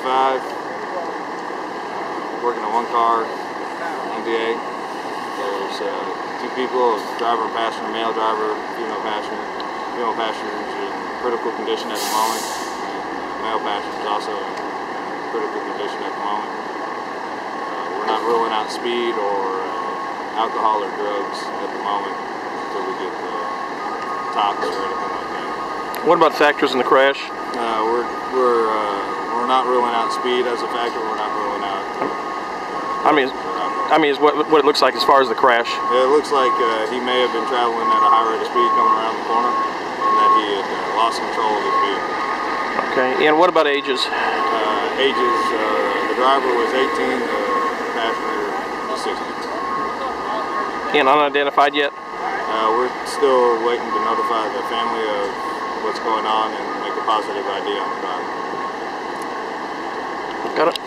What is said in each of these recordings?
1485, working on one car, MDA. There's uh, two people, a driver and passenger, male driver, female passenger. Female passenger is in critical condition at the moment. And male passenger is also in critical condition at the moment. Uh, we're not ruling out speed or uh, alcohol or drugs at the moment until we get the tops or anything like that. What about factors in the crash? Uh, we're we're uh, we're not ruling out speed as a factor. We're not ruling out. I mean, I mean, is what what it looks like as far as the crash. Yeah, it looks like uh, he may have been traveling at a high rate of speed coming around the corner, and that he had uh, lost control of his vehicle. Okay, and what about ages? Uh, ages: uh, the driver was 18, the passenger was 60. And unidentified yet? Uh, we're still waiting to notify the family of what's going on and make a positive ID on the driver. Got it.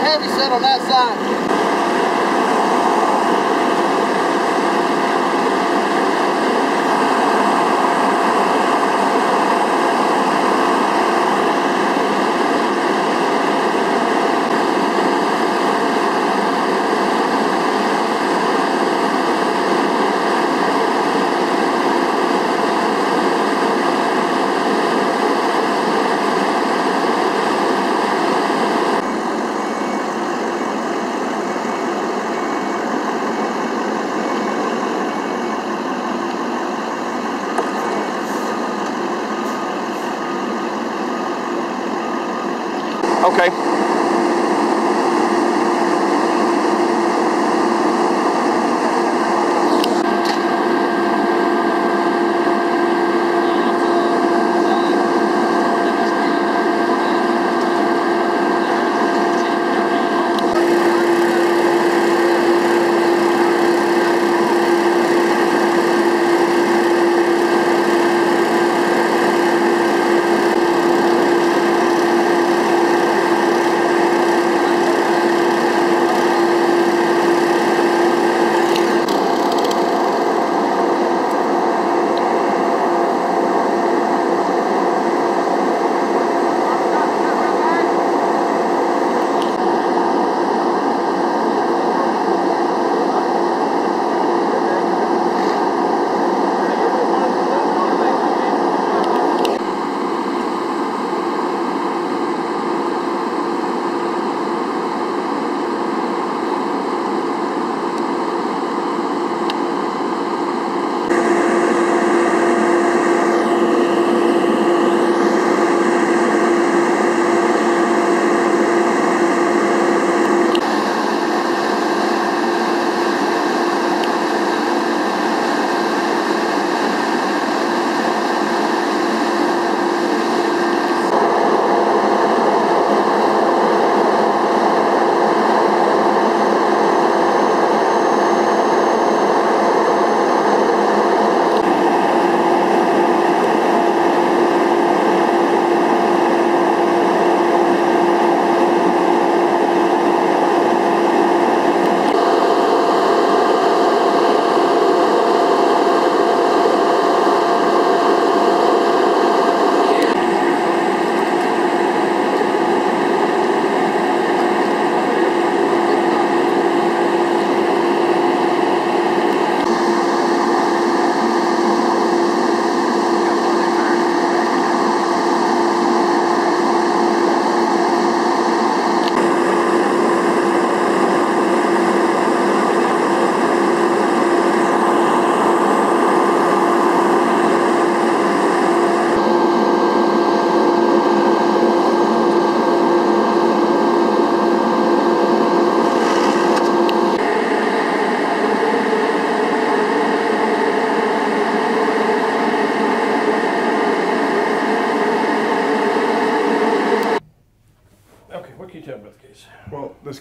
Heavy set on that side. Okay.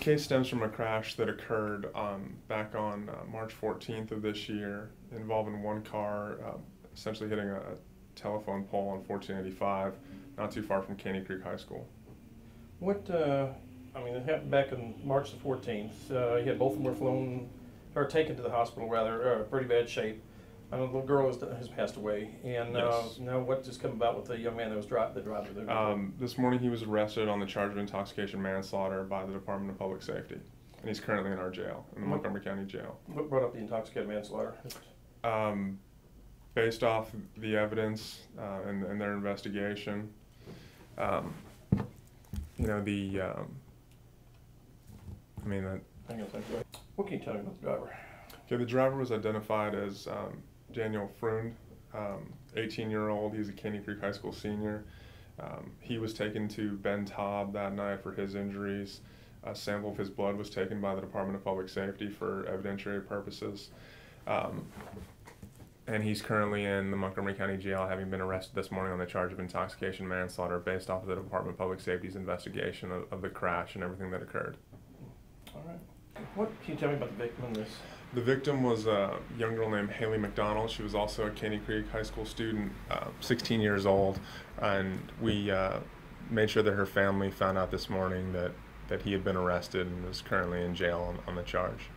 Case stems from a crash that occurred um, back on uh, March 14th of this year, involving one car uh, essentially hitting a, telephone pole on 1485, not too far from Caney Creek High School. What, uh, I mean, it happened back in March the 14th. Uh, he had both of them were flown, or taken to the hospital rather, uh, pretty bad shape. The little girl has, has passed away. And uh, Yes. now what just come about with the young man that was dri- the driver? Um, this morning, he was arrested on the charge of intoxication manslaughter by the Department of Public Safety, and he's currently in our jail, in the Montgomery County Jail. what brought up the intoxicated manslaughter? Um, based off the evidence uh, and, and their investigation, um, you know, the, um, I mean, that Hang on a second. What can you tell me about the driver? Okay, the driver was identified as um, Daniel Freund, um, 18 year old. He's a Caney Creek High School senior. Um, he was taken to Ben Taub that night for his injuries. A sample of his blood was taken by the Department of Public Safety for evidentiary purposes. Um, and he's currently in the Montgomery County Jail, having been arrested this morning on the charge of intoxication manslaughter based off of the Department of Public Safety's investigation of, of the crash and everything that occurred. All right. What can you tell me about the victim in this? The victim was a young girl named Halie McDonald. She was also a Caney Creek High School student, uh, 16 years old, and we uh, made sure that her family found out this morning that that he had been arrested and was currently in jail on, on the charge.